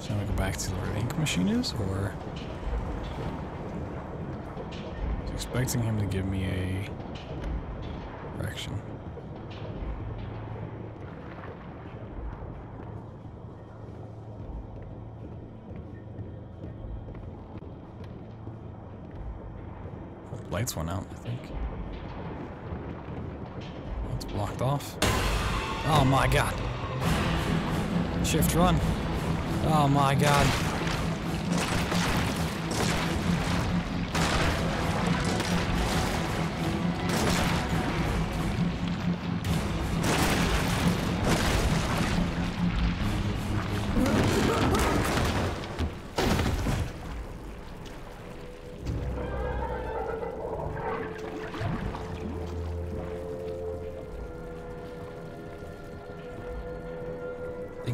So gonna go back to where the ink machine is, or I was expecting him to give me a direction. Lights went out, I think. It's blocked off. Oh my god. Shift run. Oh my god.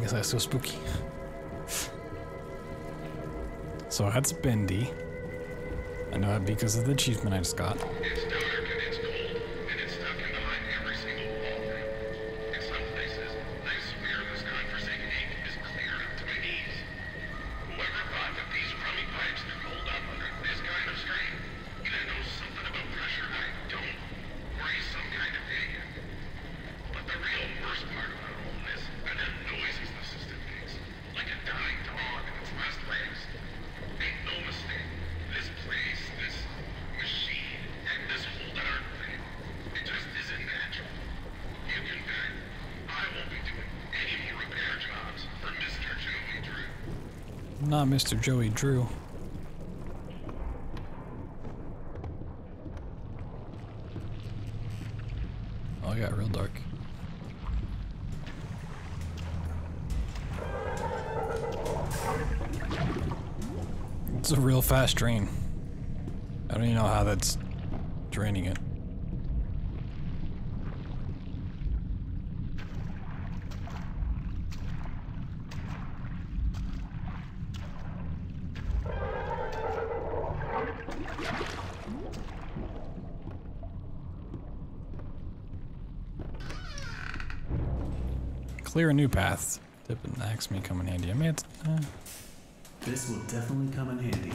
Guess that's so spooky. So that's Bendy. I know that because of the achievement I just got. Not Mr. Joey Drew. Oh, I got real dark. It's a real fast drain. I don't even know how that's draining it. Clear a new path. Dip and axe may come in handy. I mean, it's, uh, This will definitely come in handy.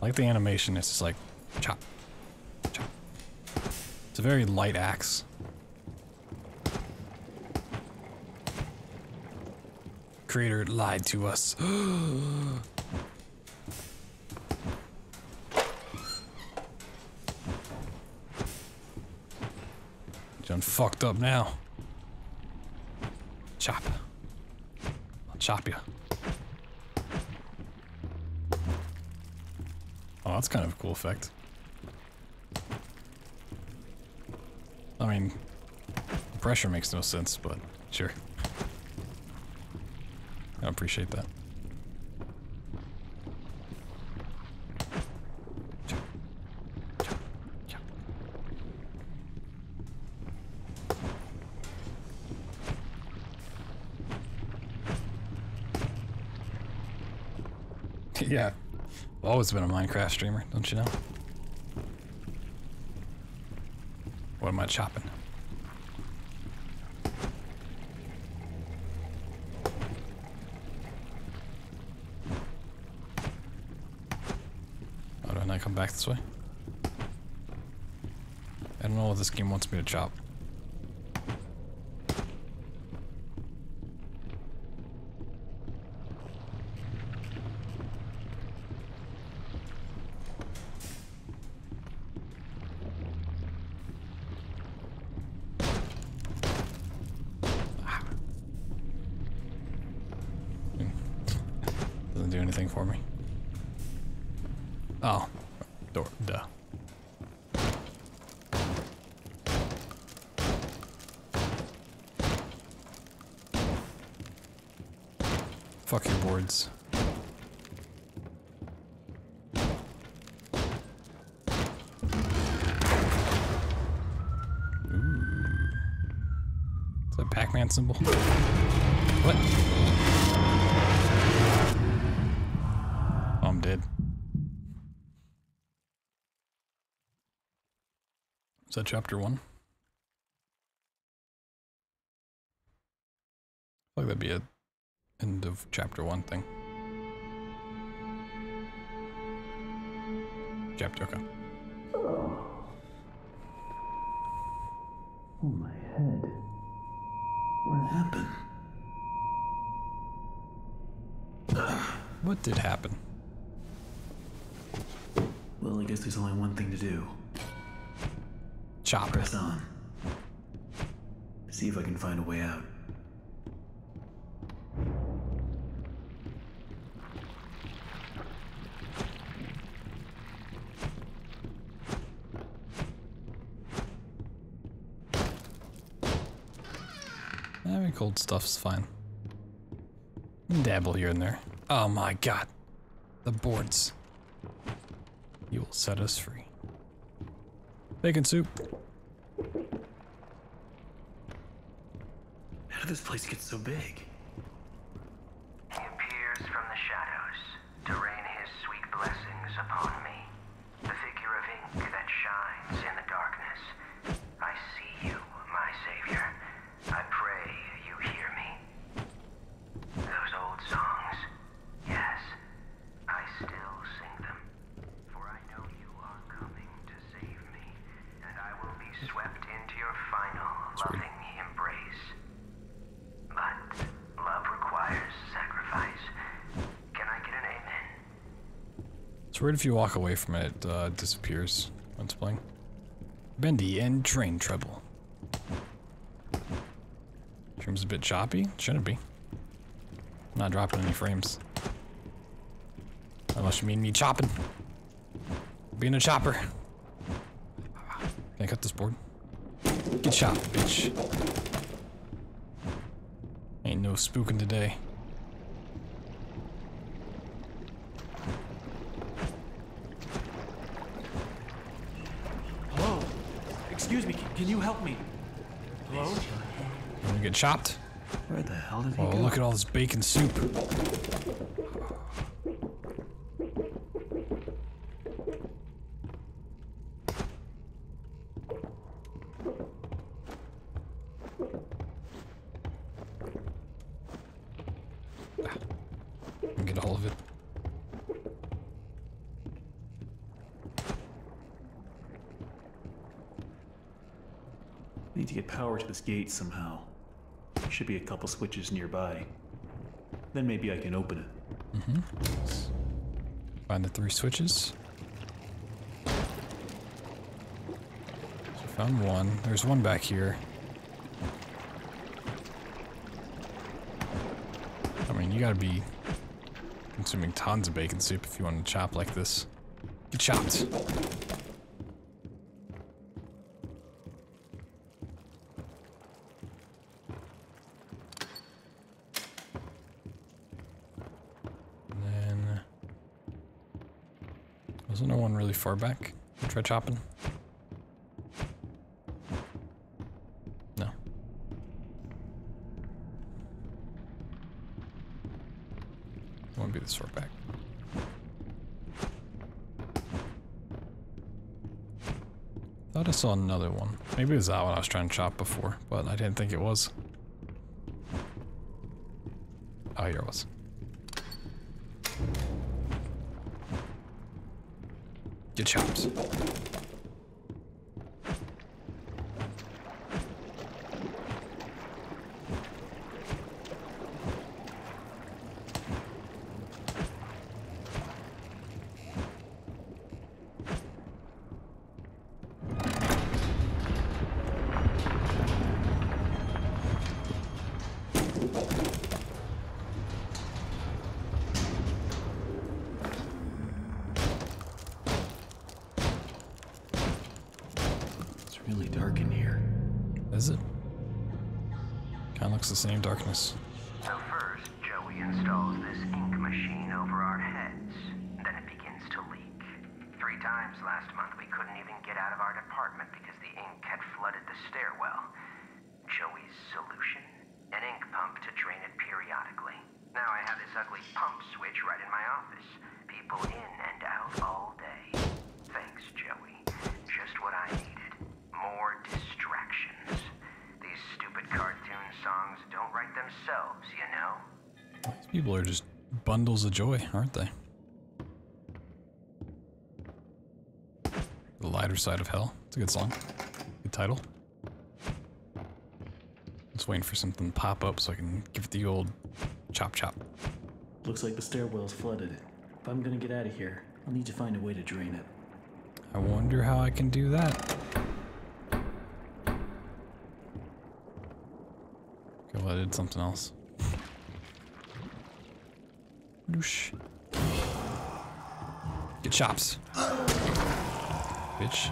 like the animation. It's just like chop, chop. It's a very light axe. Creator lied to us. fucked up now. Chop. I'll chop you. Oh, that's kind of a cool effect. I mean, pressure makes no sense, but sure. I appreciate that. yeah. Always been a Minecraft streamer, don't you know? What am I chopping? Oh, don't I come back this way? I don't know what this game wants me to chop. A Pac-Man symbol? What? Oh, I'm dead. Is that chapter one? like that'd be a end of chapter one thing. Chapter, okay. Oh, my head. What happened? What did happen? Well, I guess there's only one thing to do. Chop. Press on. See if I can find a way out. Having cold stuff's fine. Dabble here and there. Oh my god. The boards. You will set us free. Bacon soup. How did this place get so big? He appears from the shadows to rain his sweet blessings upon me. The figure of ink that shines in the darkness. I see you, my savior. I pray you hear me. Those old songs, yes, I still sing them. For I know you are coming to save me, and I will be swept into your final loving embrace. But love requires sacrifice. Can I get an amen? It's weird if you walk away from it, it uh, disappears it's playing. Bendy and Train Trouble. Stream's a bit choppy. Shouldn't be. not dropping any frames. Unless you mean me chopping. Being a chopper. Can I cut this board? Get chopped, bitch. Ain't no spooking today. Hello? Excuse me, can you help me? Hello? Wanna get chopped? Where the hell did he Oh, go? look at all this bacon soup. Ah, Get a hold of it. Need to get power to gate somehow. Should be a couple switches nearby. Then maybe I can open it. Mm -hmm. Find the three switches. So found one. There's one back here. I mean, you gotta be consuming tons of bacon soup if you want to chop like this. Get chopped. And then wasn't far back? Try chopping. No. Won't be the far back. Thought I saw another one. Maybe it was that one I was trying to chop before, but I didn't think it was. Oh, here it was. Get chopped. Darkness. So first, Joey installs this ink machine over our heads. Then it begins to leak. Three times last month we couldn't even get out of our department because the ink had flooded the stairwell. Joey's solution? An ink pump to drain it periodically. Now I have this ugly pump switch right in my office. People in and out all day. Thanks, Joey. Just what I needed. More distractions. These stupid cartoon songs don't write themselves, People are just bundles of joy, aren't they? The lighter side of hell. It's a good song. Good title. Just waiting for something to pop up so I can give it the old chop chop. Looks like the stairwell's flooded. If I'm gonna get out of here, I'll need to find a way to drain it. I wonder how I can do that. Okay, well, I did something else. Whoosh. Get chops. Bitch.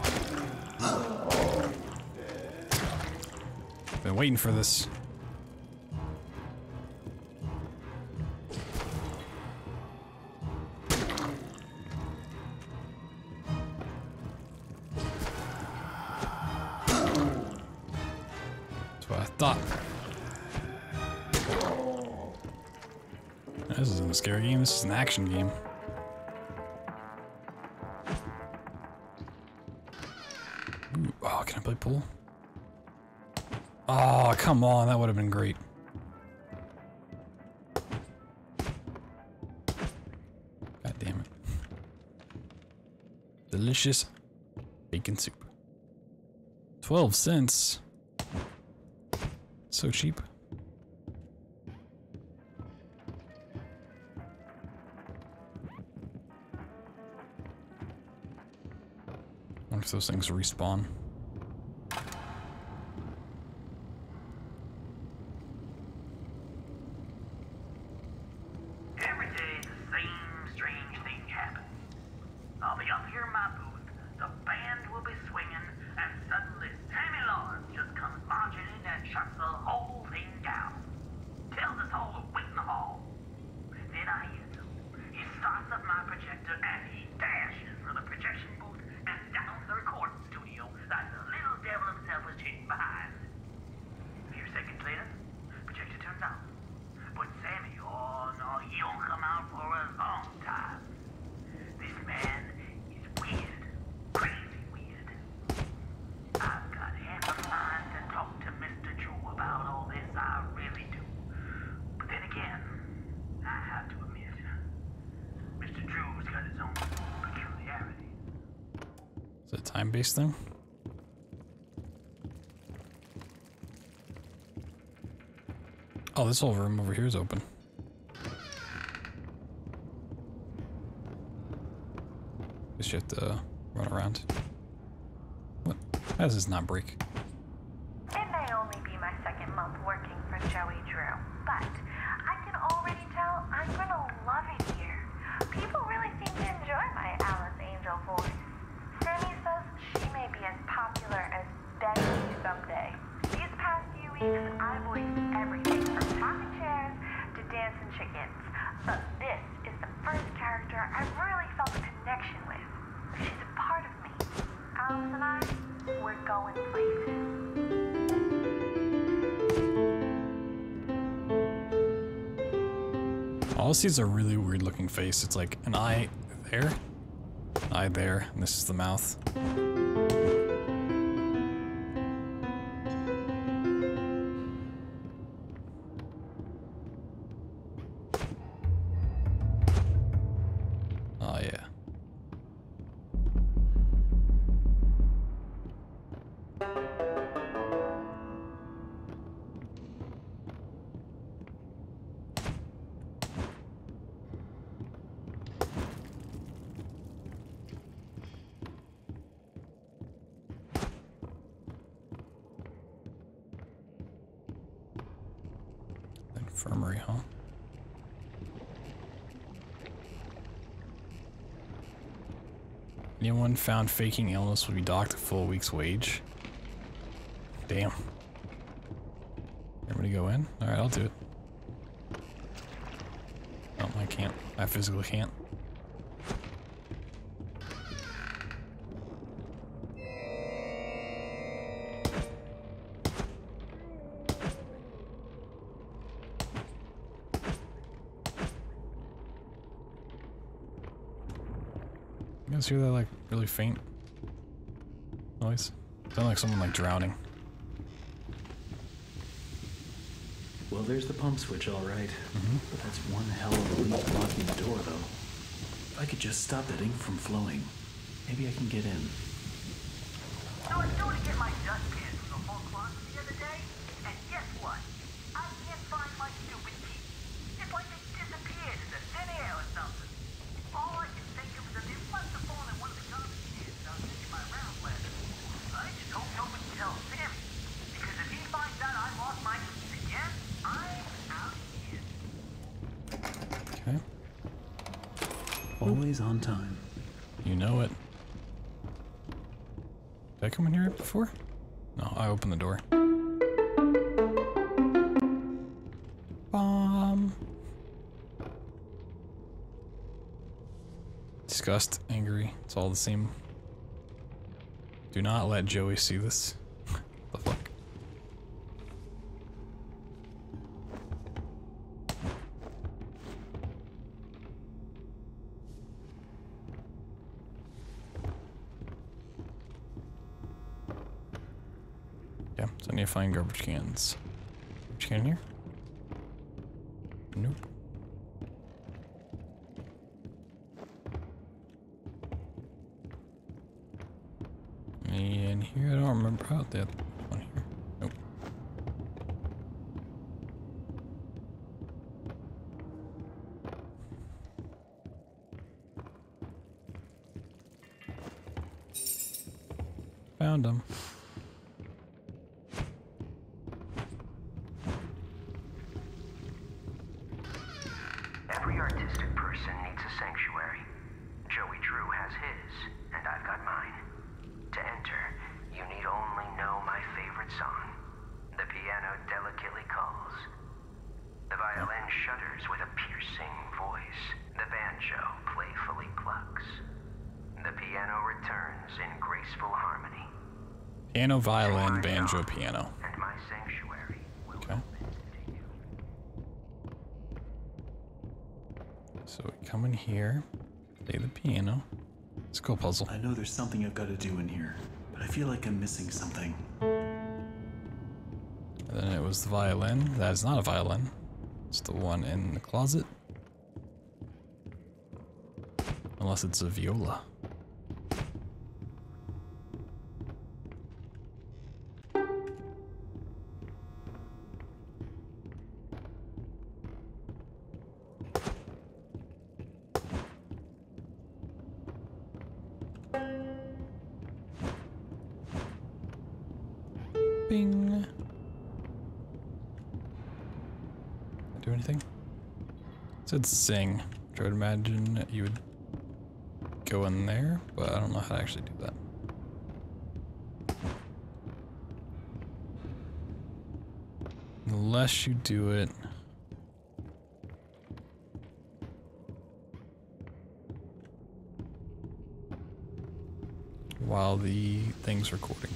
Been waiting for this. Action game. Ooh, oh, can I play pool? Oh, come on, that would have been great. God damn it. Delicious bacon soup. 12 cents. So cheap. Those things respawn. Every day, the same strange thing happens. I'll be up here in my booth, the band will be swinging, and suddenly Sammy Lawrence just comes marching in and shuts the whole thing down. Tells us all to wait in the hall. Then I hear him. He starts up my projector and he dashes for the projection booth and down to the recording studio like the little devil himself was hidden behind. A few seconds later, projector turns on. But Sammy, oh no, he don't come out for a long time. This man is weird, crazy weird. I've got half a mind to talk to Mr. Drew about all this, I really do. But then again, I have to admit, Mr. Drew's got his own peculiarity. Is time-based thing? Oh, this whole room over here is open. Guess you have to run around. What? How does this not break? All a really weird looking face. It's like an eye there, an eye there, and this is the mouth. Anyone found faking illness would be docked a full week's wage. Damn. Everybody go in? Alright, I'll do it. Oh, I can't. I physically can't. Guys hear that like really faint noise? Sound like someone like drowning. Well, there's the pump switch, all right. Mm-hmm. But that's one hell of a leak blocking the door, though. If I could just stop that ink from flowing, maybe I can get in. So I was going to get my dustpan from the whole closet the other day, and guess what? I can't find my stupid key. It's like they disappeared into thin air or something. All I can think of is that they must have fallen in one of the garbage cans I was taking my rounds last week. I just hope nobody tells Sammy, because if he finds out I lost my keys again, I'm out here. Okay. Always on time. You know it. Did I come in here before? No, I opened the door. Bomb. Disgust, angry, it's all the same. Do not let Joey see this. the fuck? Yeah, so I need to find garbage cans. Garbage can here? Nope. And here, I don't remember how other one here. Nope. Found them. Every artistic person needs a sanctuary. Joey Drew has his, and I've got mine. To enter, you need only know my favorite song. The piano delicately calls. The violin shudders with a piercing voice. The banjo playfully plucks. The piano returns in graceful harmony. Piano, violin, banjo, piano. And my sanctuary Okay. open to you. So we come in here, play the piano. It's a cool puzzle. I know there's something I've got to do in here, but I feel like I'm missing something. And then it was the violin. That is not a violin. It's the one in the closet. Unless it's a viola. Sing. I would imagine you would go in there, but I don't know how to actually do that. Unless you do it. While the thing's recording.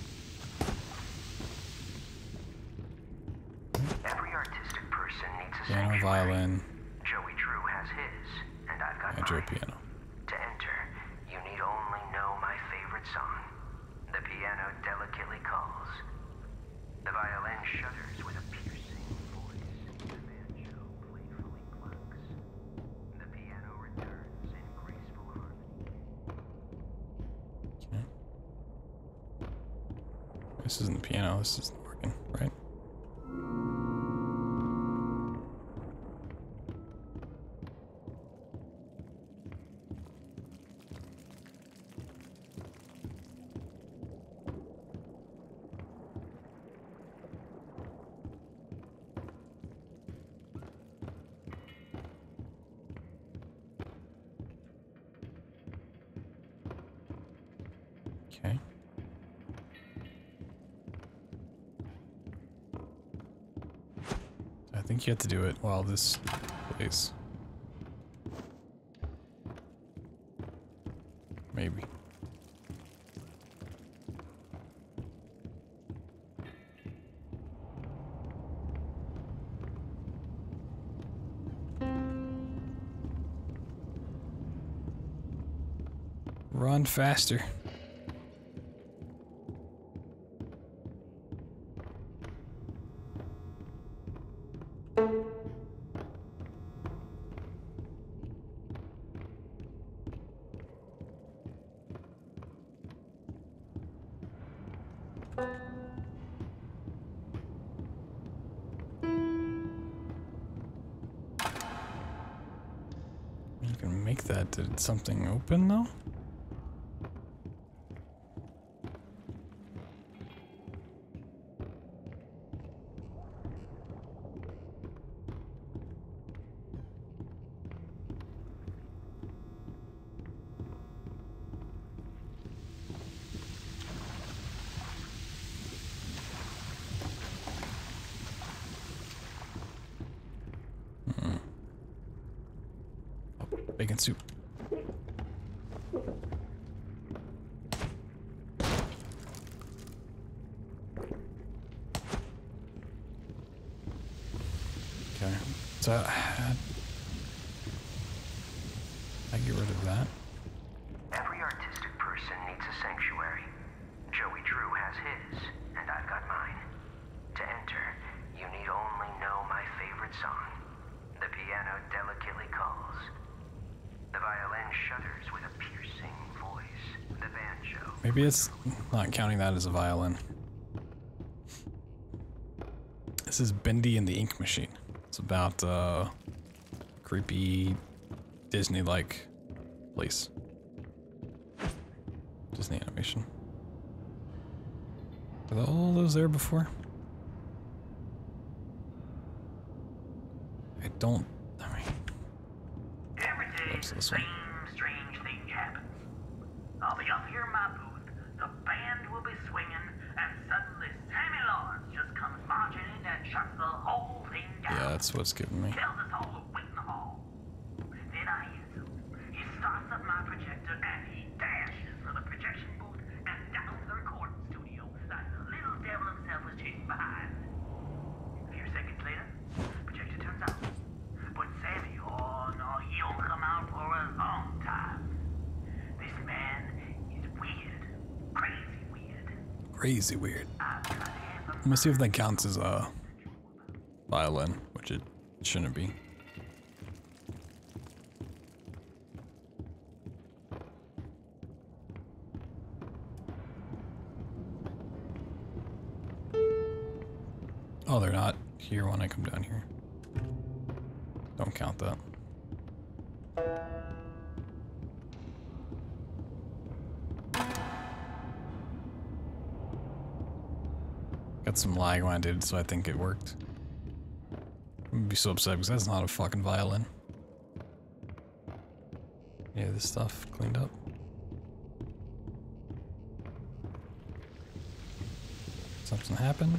Every artistic person needs a Piano, sanctuary. violin, Joey Drew has his, and Banjo, mine. piano. To enter, you need only know my favorite song. The piano delicately calls. The violin shudders with a piercing voice. The banjo playfully plucks. The piano returns in graceful harmony. Okay. This isn't the piano, this isn't think you have to do it while this plays. Maybe. Run faster. Something open though? Hmm. Bacon soup. Okay. I get rid of that. Every artistic person needs a sanctuary. Joey Drew has his, and I've got mine. To enter, you need only know my favorite song. The piano delicately calls. The violin shudders with a piercing voice. The banjo. Maybe it's not counting that as a violin. This is Bendy and the Ink Machine. It's about uh creepy Disney-like place. Disney animation. Were all those there before? I don't. I mean, Oops, this one. This man is weird. Crazy weird. Crazy weird. I've got half a Let me see if that counts as a violin, which it shouldn't be. Oh, they're not here when I come down here. Don't count that. Got some lag when I did, so I think it worked. Be so upset because that's not a fucking violin. Yeah, this stuff cleaned up. Something happened?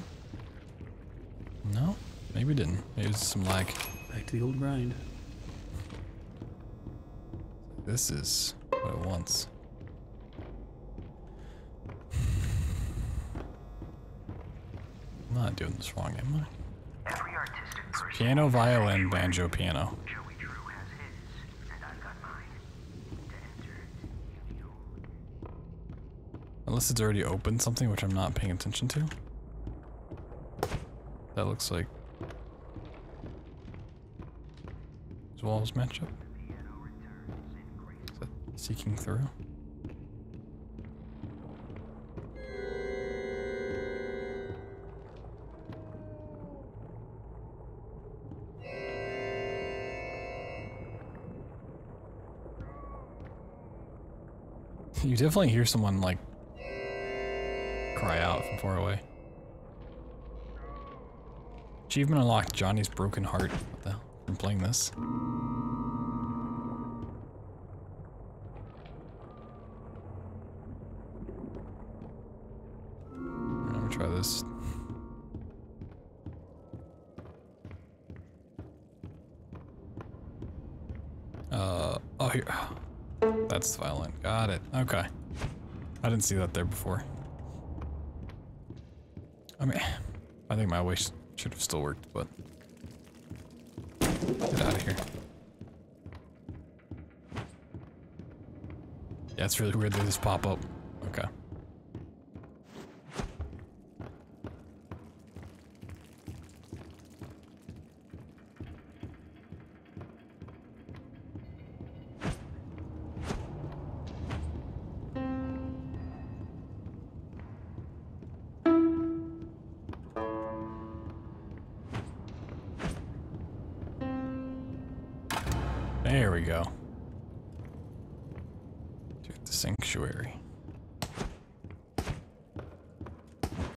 No? Maybe it didn't. Maybe it's some lag. Back to the old grind. This is what it wants. I'm not doing this wrong, am I? Piano, violin, banjo, piano. His, Unless it's already opened something, which I'm not paying attention to. That looks like... Does walls match up? Is that seeking through? You definitely hear someone like cry out from far away. Achievement unlocked Johnny's broken heart. What the hell? From playing this. Got it. Okay. I didn't see that there before. I mean, I think my way sh- should have still worked, but get out of here. Yeah, it's really weird they just pop up.